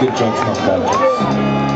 Good jokes, not bad jokes.